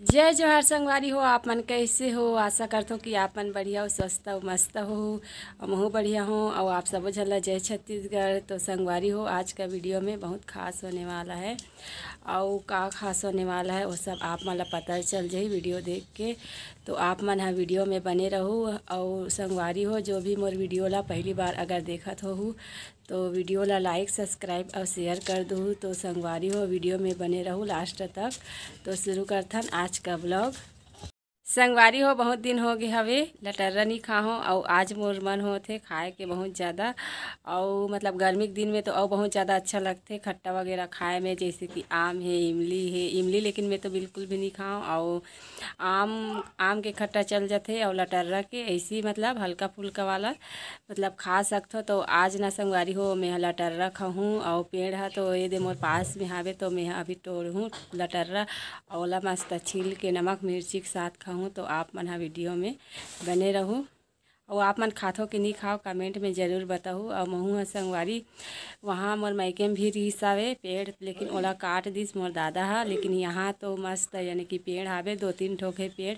जय जोहार संगवारी हो, आप मन कैसे हो? आशा करता कि आप मन बढ़िया हो, स्वस्थ हो, मस्त हो, और मैं बढ़िया हो, और आप सब झल्ला। जय छत्तीसगढ़। तो संगवारी हो, आज का वीडियो में बहुत खास होने वाला है, और का खास होने वाला है, वो सब आप मन पता चल जाए वीडियो देख के। तो आप मन हाँ वीडियो में बने रहो, और संगवारी हो, जो भी मोर वीडियो ला पहली बार अगर देखत हो तो वीडियो ला लाइक, सब्सक्राइब, और शेयर कर दो। तो संगवारी हो, वीडियो में बने रहो लास्ट तक। तो शुरू करथन, आज का ब्लॉग संगवारी हो, बहुत दिन हो गए हवे। लटर्रा नहीं खाहो और आज मोर मन होते खाए के बहुत ज़्यादा। और मतलब गर्मी के दिन में तो और बहुत ज़्यादा अच्छा लगते खट्टा वगैरह खाए में, जैसे कि आम है, इमली है। इमली लेकिन मैं तो बिल्कुल भी नहीं खाऊँ। और आम आम के खट्टा चल जाते और लटर्रा के, ऐसी मतलब हल्का फुल्का वाला मतलब खा सकते तो आज ना संगवारी हो, मैं लटर्रा खाऊँ। और पेड़ है तो ये दे मोर पास में हावे तो मैं अभी तोड़ूँ लटर्रा। और मस्त छील के नमक, मिर्ची के साथ खाऊँ। तो आप मन हाँ वीडियो में बने रहूँ। और आप मन खाथो कि नहीं खाओ, कमेंट में ज़रूर बताओ और महू ह संगवारी वहाँ मोर मायके में भी रिस आवे, पेड़, लेकिन ओला काट दिस, मोर दादा हा। लेकिन यहाँ तो मस्त है यानी कि पेड़ आवे दो तीन ठोक है पेड़।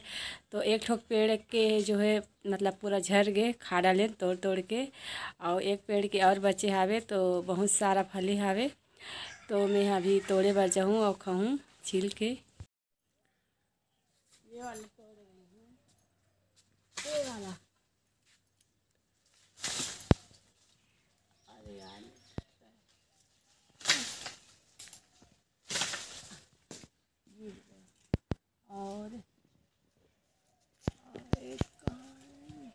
तो एक ठोक पेड़ के जो है मतलब पूरा झर गए खा डाले तोड़ तोड़ के। और एक पेड़ के और बच्चे हावे तो बहुत सारा फली हावे। तो मैं अभी तोड़े बर जाऊँ और खाऊँ, छील के। हूँ ये वाला अरे यार और और एक कहाँ है?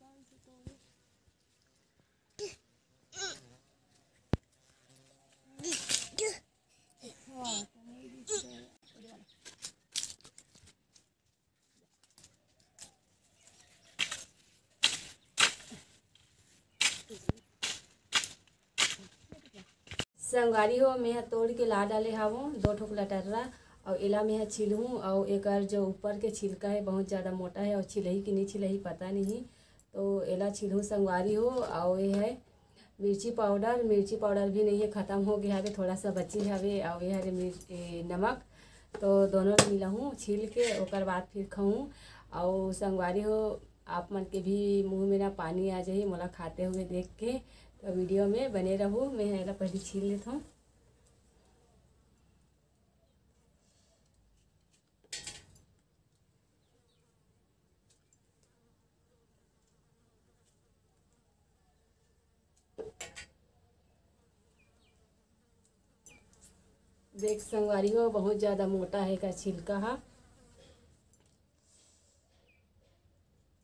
कौन से तोड़े? हाँ, तो नहीं दिख रहा है। ये वाला। संगारी हो मैं तोड़ के ला डाले हावो, दो ठोक लटर्रा, और इला में छिलूँ, और एक जो ऊपर के छिलका है, बहुत ज़्यादा मोटा है, और छिलही कि नहीं छिलही पता नहीं। तो एला छिलहूँ संगवारी हो और ये है मिर्ची पाउडर। मिर्ची पाउडर भी नहीं है ख़त्म हो गया है थोड़ा सा बची हवे और ये है नमक। तो दोनों मिलाहूँ छील के, ओकर बाद फिर खाऊँ। और संगवारी हो आप मन के भी मुँह में ना पानी आ जाही मोला खाते हुए देख के। तो वीडियो में बने रहो, मैं एला पहले छील लेता हूँ। देख संगवारी हो बहुत ज़्यादा मोटा है का छिलका, हा?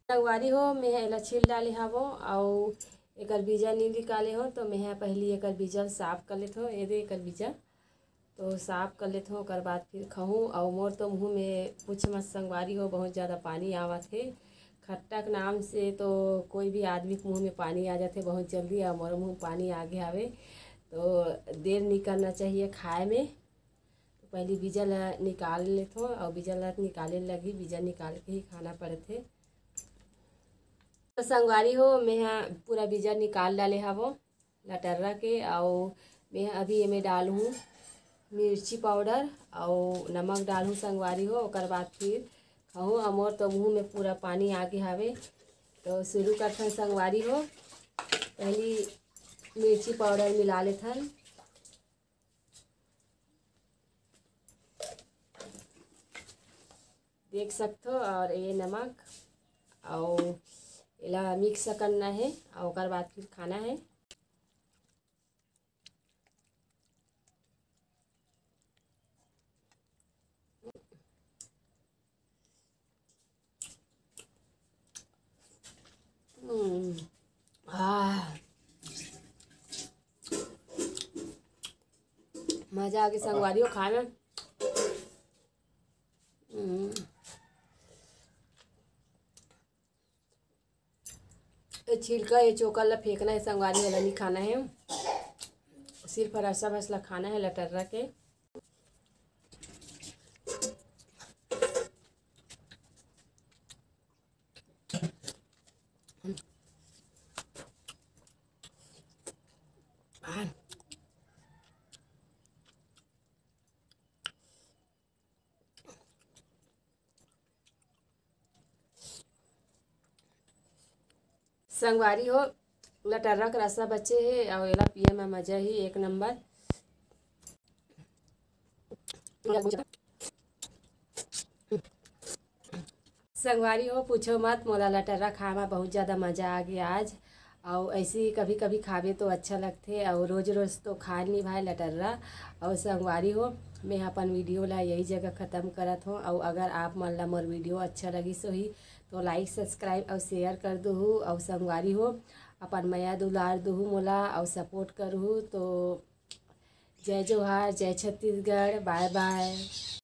संगवारी हो मैं छील डाले हावो और एकर बीजा नहीं निकाले हो तो मैं पहली एक बीजा साफ़ कर लेते हो, ये दे एकर बीजा। तो साफ़ कर लेत हो, ओकर बाद फिर खहूँ और मोर तो मुँह में कुछ मत संगवारी हो, बहुत ज़्यादा पानी आवा थे खट्टा के नाम से तो कोई भी आदमी के मुँह में पानी आ जाते, बहुत जल्दी, और मोर मुँह पानी आगे आवे तो देर नहीं करना चाहिए खाए में। तो पहले बीजा निकाल लेत हो, और बीजा निकाले लगी, बीजा निकाल के ही खाना पड़ते। तो संगवारी हो, मैं पूरा बीजा निकाल डाले हवो लटर्रा के, और मैं अभी एमे डालूँ मिर्ची पाउडर, और नमक डालूँ संगवारी हो और बाद फिर खाऊँ अमोर तो मुँह में पूरा पानी आगे हावे तो शुरू करथन संगवारी हो। पहली मिर्ची पाउडर मिला लेथन देख सकते हो, और ये नमक, और इला मिक्स करना है और बाद फिर खाना है। हम्म, मज़ा आ गया संगवारी खाना ये छिलका ये चोका ला फेंकना है, संगवारी वाला नहीं खाना है। सिर्फ़ रसा भसला खाना है, लटर्रा के। संगवारी हो, लटर्रा के रसा बच्चे है, और एला पिए में मज़ा ही, एक नंबर। संगवारी हो, पूछो मत, मोला लटर्रा खाए में बहुत ज़्यादा मज़ा आ गया आज। और ऐसे ही कभी कभी खावे तो अच्छा लगते, और रोज़ रोज़ तो खा नहीं भाई लटर्रा। और संगवारी हो मैं अपन वीडियो ला यही जगह ख़त्म करत हूँ। और अगर आप मन ला मोर वीडियो अच्छा लगी सो ही तो लाइक, सब्सक्राइब और शेयर कर दहू और संगवारी हो। अपन मैया दुलार दहू मोला और सपोर्ट करूँ तो जय जोहार, जय छत्तीसगढ़, बाय बाय।